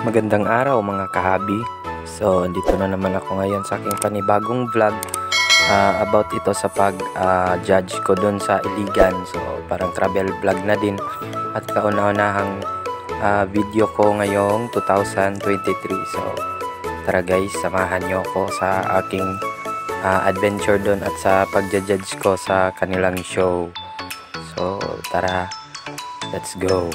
Magandang araw mga kahabi. So, dito na naman ako ngayon sa aking panibagong vlog ah, about ito sa pag-judge ko doon sa Iligan. So, parang travel vlog na din. At kauna-unahang ah, video ko ngayong 2023. So, tara guys, samahan nyo ako sa aking ah, adventure doon at sa pag-judge ko sa kanilang show. So, tara, let's go.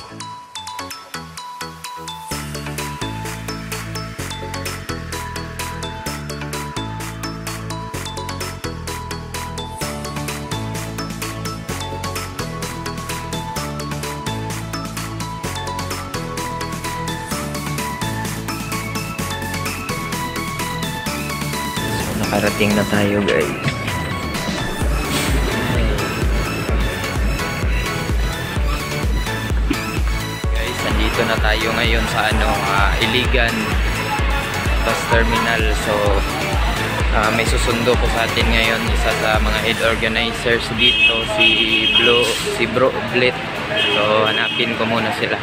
Nakarating na tayo guys. Guys, nandito na tayo ngayon sa ano, ah, Iligan bus terminal. So, ah, may susundo po sa atin ngayon isa sa mga head organizers dito, si Blo, si Bro Blit. So, hanapin ko muna sila.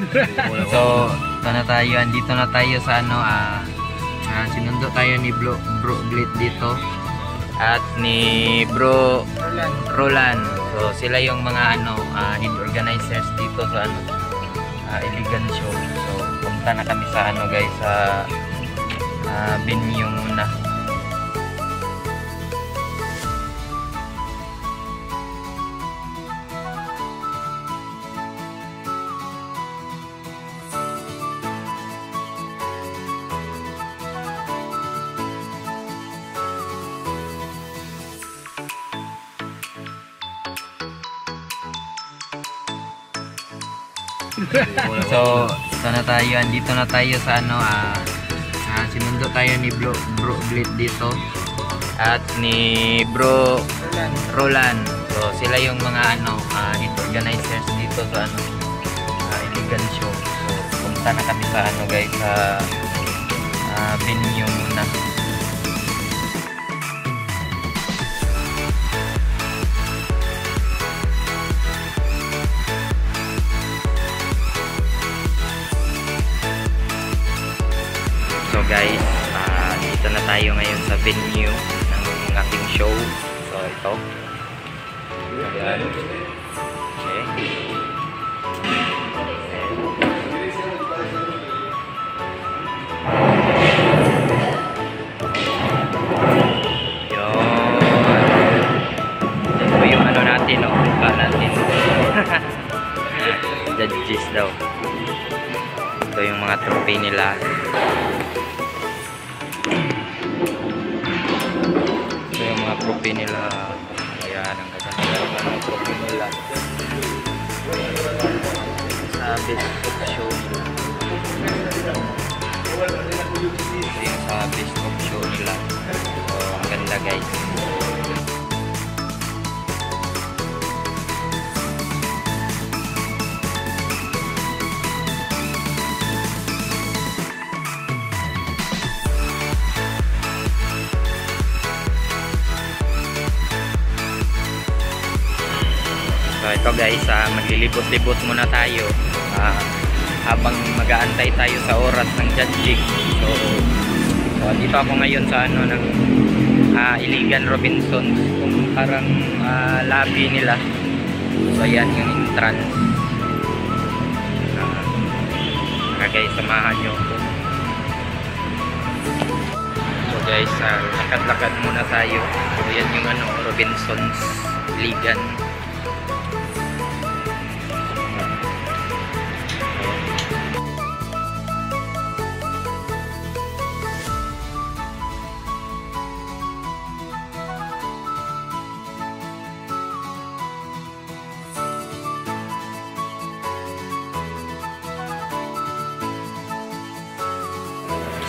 so, ito na tayo. Andito na tayo sa ano, ah, ah, sinundo tayo ni Bro, Bro Blit dito. At ni Bro Roland. So, sila yung mga ano, ah, head organizers dito sa ano, ah, Iligan Show. So, punta na kami sa ano guys, sa ah, venue muna. So, ito na tayo. Andito na tayo sa ano, ah, ah, sinundo tayo ni Bro, Bro Blit dito. At ni Bro Roland. So, sila yung mga ano, ah, organizers dito sa ano, ah, Iligan Show. So, punta na kami sa ano guys, sa ah, venue muna. Guys, ah, dito na tayo ngayon sa venue ng ating show. So ito. Ayan. Okay. Ano natin. Judges daw. Ito yung mga trophy nila. Ito yung mga trophy nila. Ayan, ang gaganda ng mga trophy nila. Sa best of show nila. Ito yung sa best of show nila. So, ang ganda guys. So ito guys, ah, maglilibot-libot muna tayo ah, habang mag-aantay tayo sa oras ng judging. So, so dito ako ngayon sa ano ng ah, Iligan Robinson, kung parang ah, lobby nila. So ayan yung entrance. Tara guys, samahan nyo. So guys, ah, lakad-lakad muna tayo. So yan yung ano, Robinson's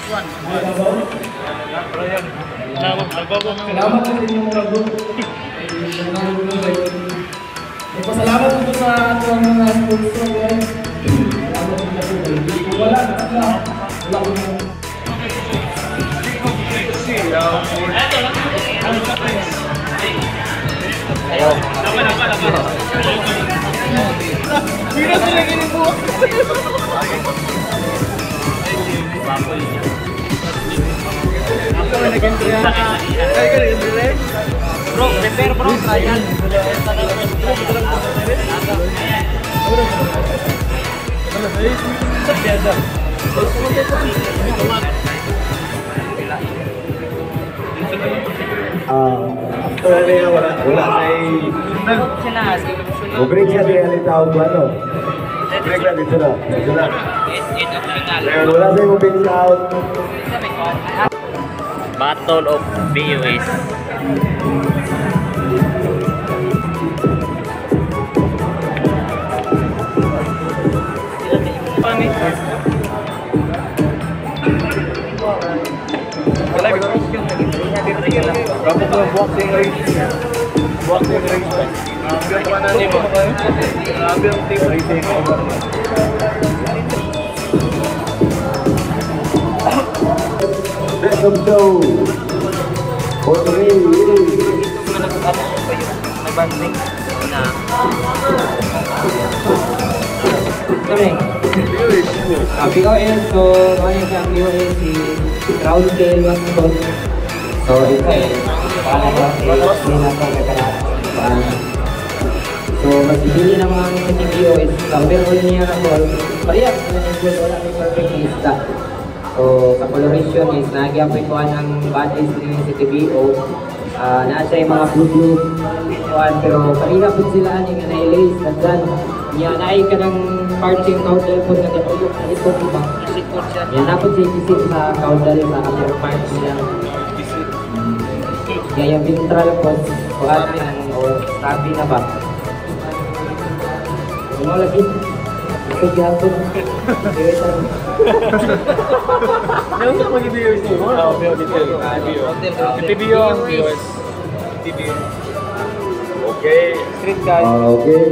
Iligan. Salamat sa inyong mga group. Pasalamat po sa ato ang mga sponsor. guys. Salamat po sa ko wala. Wala. Wala ko na. Ayaw. Hindi na sila ginibuhat. Bro, prepare bro, trial. Ah, after yan, wala, wala may... Mag-break siya din ang tawag ko ano. Break na, dito na. Dito na. Ngayon, wala sa'yo mag-break out. Battle of BUS. Tapos yung boxing race. Boxing race. Grabe ang panani mo. Grabe ang team racing. Best of show. For three. Kami. Ah, POS, so ano siya ang POS si Raul K. Watson. So ito eh, pangalan ko si Minato Kakarat. So magbibili naman si POS, sa overall niya na ball, parehas na yung goal, wala may perfect lista. So sa coloration is nagyapoy ko ang bodies ni si TBO. Ah, nasa yung mga blue blue kuan pero kanina po sila ani nga na-lace nagdan niya naay ka ng parting caudal po nga gatulog sa ito di ba? Yan na po siya isip sa caudal sa upper part niya. Kaya ventral po kuan ang o sabi na ba Ano lagi? Viewers. Okay. Street guys. Okay.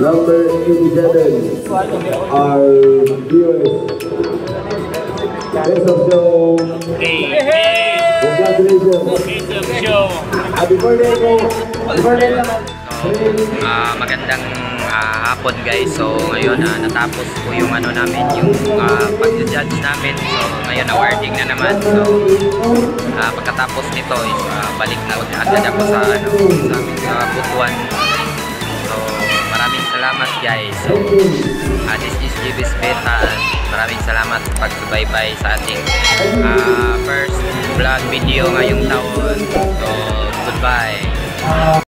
Number 87. Our viewers. Best of show. Congratulations. Happy birthday, bro. Happy birthday. Ah, magandang ah, hapon guys. So ngayon ah, natapos po yung ano namin, yung ah, pag-judge namin. So ngayon awarding na naman. So ah, pagkatapos nito is ah, balik na agad ako sa ano sa sa Butuan. So maraming salamat guys. So ah, this is JB's Beta. Maraming salamat sa pagsubaybay sa ating ah, first vlog video ngayong taon. So goodbye.